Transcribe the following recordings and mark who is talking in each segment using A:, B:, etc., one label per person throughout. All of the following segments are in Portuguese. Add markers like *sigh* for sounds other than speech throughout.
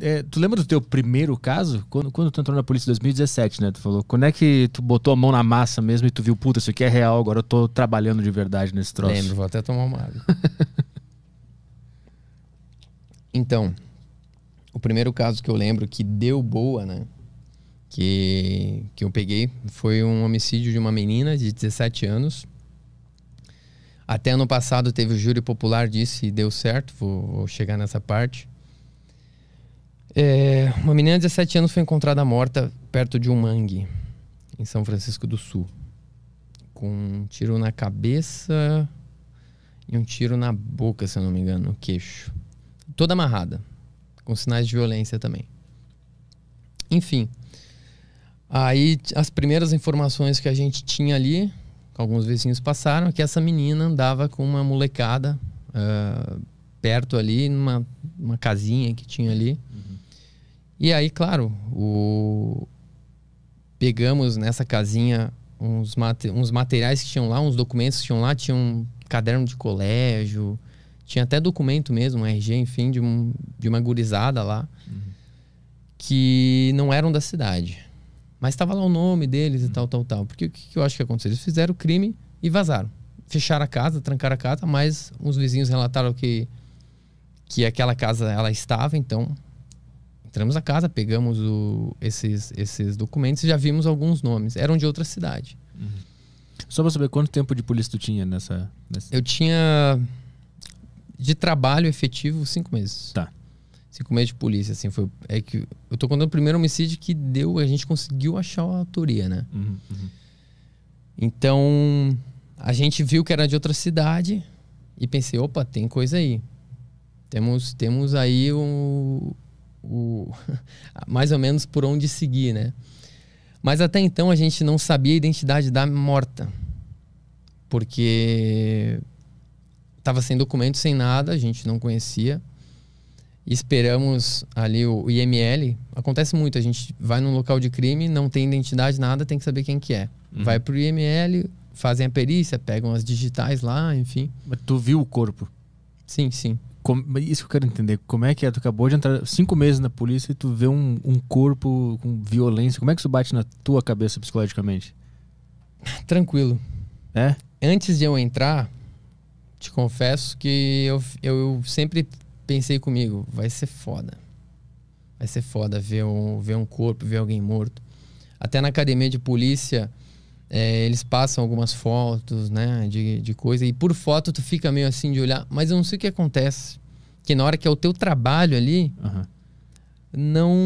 A: É, tu lembra do teu primeiro caso? Quando, quando tu entrou na polícia em 2017, né? Tu falou, quando é que tu botou a mão na massa mesmo e tu viu, puta, isso aqui é real, agora eu tô trabalhando de verdade nesse troço?
B: Lembro, vou até tomar uma água. *laughs* então, o primeiro caso que eu lembro que deu boa, né? Que, que eu peguei foi um homicídio de uma menina de 17 anos. Até ano passado teve o júri popular disso e deu certo, vou, vou chegar nessa parte. É, uma menina de 17 anos foi encontrada morta perto de um mangue, em São Francisco do Sul. Com um tiro na cabeça e um tiro na boca, se eu não me engano, no queixo. Toda amarrada, com sinais de violência também. Enfim, aí as primeiras informações que a gente tinha ali, alguns vizinhos passaram, é que essa menina andava com uma molecada uh, perto ali, numa, casinha que tinha ali. E aí, claro, o... pegamos nessa casinha uns, mate... uns materiais que tinham lá, uns documentos que tinham lá, tinha um caderno de colégio, tinha até documento mesmo, um RG, enfim, de, um... de uma gurizada lá, uhum. que não eram da cidade. Mas estava lá o nome deles e tal, tal, tal. Porque o que eu acho que aconteceu? Eles fizeram o crime e vazaram. Fecharam a casa, trancaram a casa, mas uns vizinhos relataram que, que aquela casa ela estava, então Entramos na casa, pegamos o, esses, esses documentos e já vimos alguns nomes. Eram de outra cidade.
A: Uhum. Só para saber quanto tempo de polícia tu tinha nessa, nessa,
B: Eu tinha de trabalho efetivo cinco meses.
A: Tá.
B: Cinco meses de polícia, assim, foi. É que eu tô contando o primeiro homicídio que deu, a gente conseguiu achar a autoria, né?
A: Uhum, uhum.
B: Então, a gente viu que era de outra cidade e pensei, opa, tem coisa aí. Temos, temos aí um, o, *laughs* mais ou menos por onde seguir, né? Mas até então a gente não sabia a identidade da morta. Porque estava sem documento, sem nada, a gente não conhecia. esperamos ali o, IML. Acontece muito, a gente vai num local de crime, não tem identidade, nada, tem que saber quem que é. Uhum. Vai pro IML, fazem a perícia, pegam as digitais lá, enfim.
A: Mas tu viu o corpo?
B: Sim, sim.
A: Como, isso que eu quero entender. Como é que é? Tu acabou de entrar cinco meses na polícia e tu vê um, um corpo com violência. Como é que isso bate na tua cabeça psicologicamente? *laughs*
B: Tranquilo.
A: É?
B: Antes de eu entrar, te confesso que eu, eu sempre pensei comigo, vai ser foda. Vai ser foda ver um, ver um corpo, ver alguém morto. Até na academia de polícia, é, eles passam algumas fotos, né, de, de coisa, e por foto tu fica meio assim de olhar, mas eu não sei o que acontece. Que na hora que é o teu trabalho ali,
A: uhum.
B: não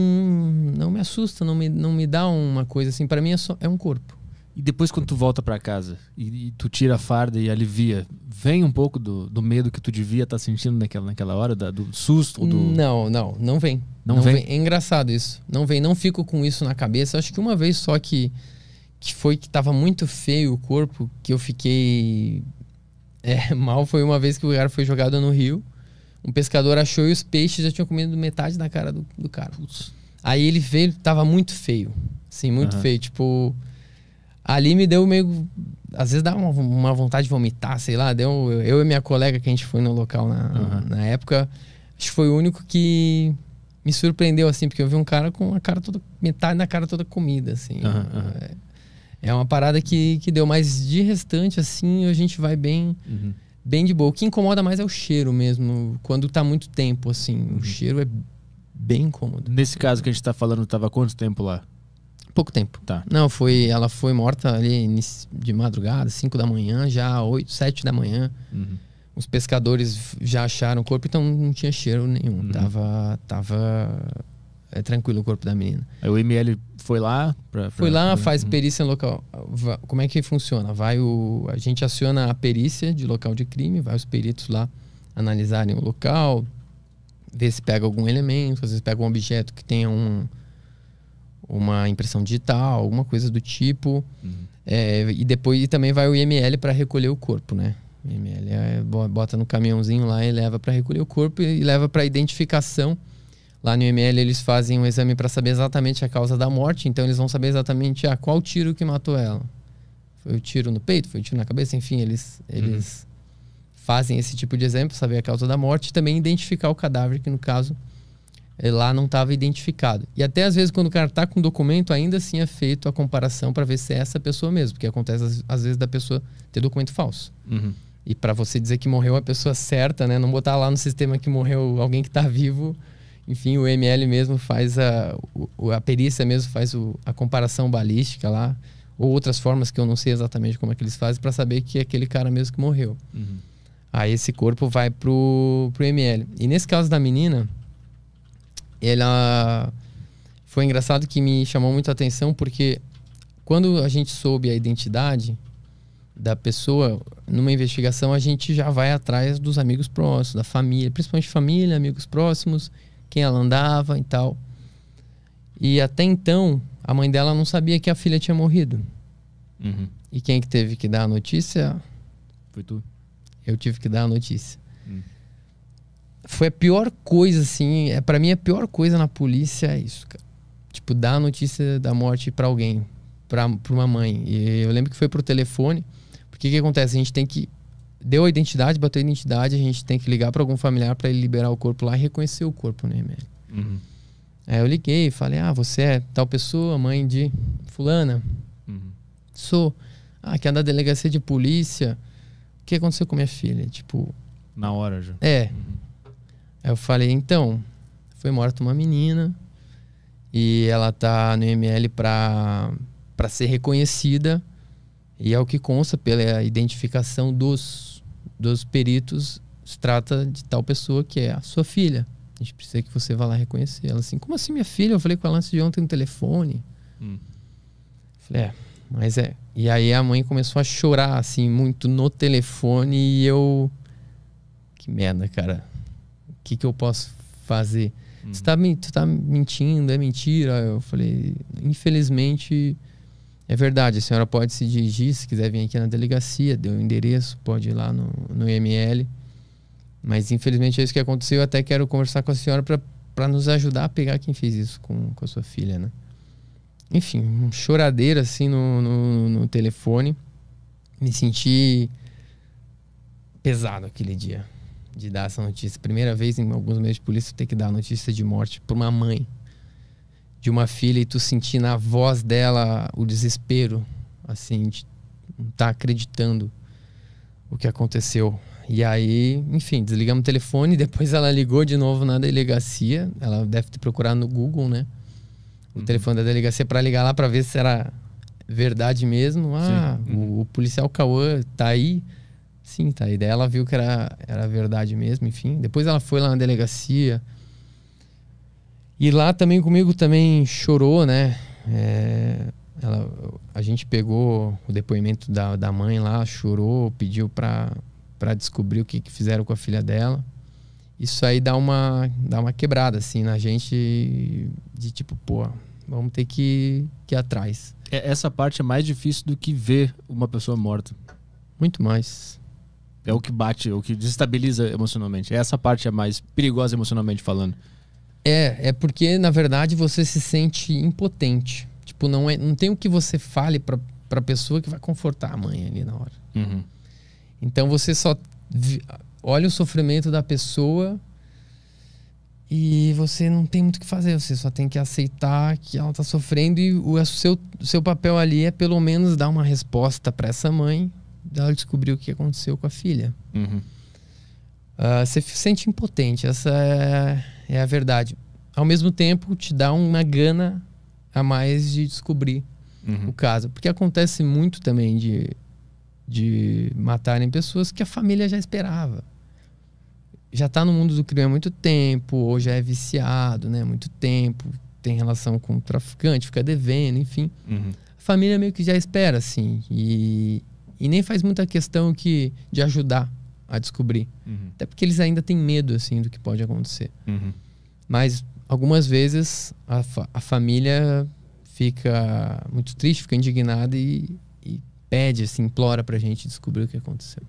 B: não me assusta, não me, não me dá uma coisa assim. para mim é, só, é um corpo.
A: E depois quando tu volta para casa e, e, tu tira a farda e alivia, vem um pouco do, do medo que tu devia estar tá sentindo naquela, naquela hora, da, do susto? Do...
B: Não, não, não vem.
A: Não, não vem?
B: vem? É engraçado isso. Não vem, não fico com isso na cabeça. Acho que uma vez só que que foi que tava muito feio o corpo, que eu fiquei é, *laughs* mal. Foi uma vez que o cara foi jogado no rio. Um pescador achou e os peixes já tinham comido metade da cara do, do cara. Putz. Aí ele veio, tava muito feio. Sim, muito uhum. feio. Tipo, ali me deu meio. Às vezes dá uma, uma, vontade de vomitar, sei lá. Deu, eu e minha colega que a gente foi no local na, uhum. na época, acho que foi o único que me surpreendeu, assim, porque eu vi um cara com a cara toda. metade da cara toda comida, assim.
A: Uhum.
B: É, é uma parada que, que deu, mas de restante, assim, a gente vai bem,
A: uhum.
B: bem de boa. O que incomoda mais é o cheiro mesmo, quando tá muito tempo, assim. Uhum. O cheiro é bem incômodo.
A: Nesse caso que a gente tá falando, tava quanto tempo lá?
B: Pouco tempo.
A: Tá.
B: Não, foi. Ela foi morta ali de madrugada, 5 da manhã, já 8, 7 da manhã.
A: Uhum.
B: Os pescadores já acharam o corpo, então não tinha cheiro nenhum. Uhum. Tava. Tava é tranquilo o corpo da menina.
A: Aí o ML foi lá? Pra, pra...
B: Foi lá, faz uhum. perícia local. Como é que funciona? Vai o, a gente aciona a perícia de local de crime, vai os peritos lá analisarem o local, ver se pega algum elemento, às vezes pega um objeto que tenha um, uma impressão digital, alguma coisa do tipo.
A: Uhum.
B: É, e depois e também vai o IML para recolher o corpo, né? O IML é, bota no caminhãozinho lá e leva para recolher o corpo e leva para identificação Lá no IML eles fazem um exame para saber exatamente a causa da morte, então eles vão saber exatamente ah, qual tiro que matou ela. Foi o tiro no peito, foi o tiro na cabeça, enfim, eles, eles uhum. fazem esse tipo de exame para saber a causa da morte e também identificar o cadáver, que no caso E lá não estava identificado. E até às vezes, quando o cara tá com documento, ainda assim é feito a comparação para ver se é essa pessoa mesmo. Porque acontece às, às vezes da pessoa ter documento falso.
A: Uhum.
B: E para você dizer que morreu a pessoa certa, né? Não botar lá no sistema que morreu alguém que está vivo. Enfim, o ML mesmo faz a, o- a perícia mesmo faz o- a comparação balística lá. Ou outras formas que eu não sei exatamente como é que eles fazem para saber que é aquele cara mesmo que morreu.
A: Uhum.
B: Aí esse corpo vai pro, pro ML. E nesse caso da menina, ela. Foi engraçado que me chamou muito a atenção porque quando a gente soube a identidade da pessoa, numa investigação a gente já vai atrás dos amigos próximos, da família, principalmente família, amigos próximos, quem ela andava e tal. E até então, a mãe dela não sabia que a filha tinha morrido.
A: Uhum.
B: E quem que teve que dar a notícia?
A: Foi tu?
B: Eu tive que dar a notícia.
A: Hum.
B: Foi a pior coisa, assim. É, para mim, a pior coisa na polícia é isso, cara. Tipo, dar a notícia da morte pra alguém, pra, pra uma mãe. E eu lembro que foi pro telefone. Porque o que acontece? A gente tem que. Deu a identidade, bateu a identidade, a gente tem que ligar pra algum familiar pra ele liberar o corpo lá e reconhecer o corpo, né, ML?
A: Uhum.
B: Aí eu liguei, falei: Ah, você é tal pessoa, mãe de Fulana?
A: Uhum.
B: Sou. Ah, que é da delegacia de polícia. O que aconteceu com minha filha? Tipo,
A: Na hora já.
B: É. Aí eu falei, então, foi morta uma menina e ela tá no ML pra, pra ser reconhecida e é o que consta pela identificação dos, dos peritos, se trata de tal pessoa que é a sua filha. A gente precisa que você vá lá reconhecer. Ela assim, como assim minha filha? Eu falei com ela antes de ontem no telefone.
A: Hum.
B: Falei, é, mas é. E aí a mãe começou a chorar, assim, muito no telefone e eu. Que merda, cara. O que, que eu posso fazer?
A: Uhum.
B: Você tá, tu tá mentindo, é mentira? Eu falei, infelizmente. É verdade, a senhora pode se dirigir, se quiser vir aqui na delegacia, deu o endereço, pode ir lá no, no ML. Mas infelizmente é isso que aconteceu. Eu até quero conversar com a senhora para nos ajudar a pegar quem fez isso com, com a sua filha, né? Enfim, um choradeira assim no, no, no telefone. Me senti pesado aquele dia de dar essa notícia. Primeira vez em alguns meses de polícia ter que dar a notícia de morte para uma mãe de uma filha e tu sentir na voz dela o desespero, assim, de não estar acreditando o que aconteceu. E aí, enfim, desligamos o telefone. *laughs* Depois ela ligou de novo na delegacia. Ela deve ter procurado no Google, né? O
A: Uhum.
B: telefone da delegacia para ligar lá para ver se era verdade mesmo. Ah,
A: Sim. Uhum.
B: o, o policial Cauã tá aí. Sim, tá aí. Daí ela viu que era, era verdade mesmo, enfim. Depois ela foi lá na delegacia. E lá também comigo também chorou, né? É, ela, a gente pegou o depoimento da, da mãe lá, chorou, pediu pra, pra descobrir o que, que fizeram com a filha dela. Isso aí dá uma, dá uma quebrada, assim, na gente de tipo, pô, vamos ter que, que ir atrás.
A: É, Essa parte é mais difícil do que ver uma pessoa morta.
B: Muito mais.
A: É o que bate, é o que desestabiliza emocionalmente. Essa parte é mais perigosa emocionalmente falando.
B: É, é porque, na verdade, você se sente impotente. Tipo, não, é, não tem o que você fale pra, pra pessoa que vai confortar a mãe ali na hora.
A: Uhum.
B: Então você só vi- olha o sofrimento da pessoa e você não tem muito o que fazer. Você só tem que aceitar que ela tá sofrendo e o, seu, seu papel ali é pelo menos dar uma resposta para essa mãe, dela descobrir o que aconteceu com a filha.
A: Uhum.
B: Ah, você se sente impotente, essa é, é a verdade. Ao mesmo tempo, te dá uma gana a mais de descobrir o
A: Uhum.
B: caso. Porque acontece muito também de, de matarem pessoas que a família já esperava. Já tá no mundo do crime há muito tempo, ou já é viciado, né? Muito tempo, tem relação com o traficante, fica devendo, enfim.
A: Uhum.
B: A família meio que já espera, assim. E, e nem faz muita questão que, de ajudar a descobrir.
A: Uhum.
B: Até porque eles ainda têm medo, assim, do que pode acontecer.
A: Uhum.
B: Mas algumas vezes a, fa- a família fica muito triste, fica indignada e, e pede, assim, implora pra gente descobrir o que aconteceu.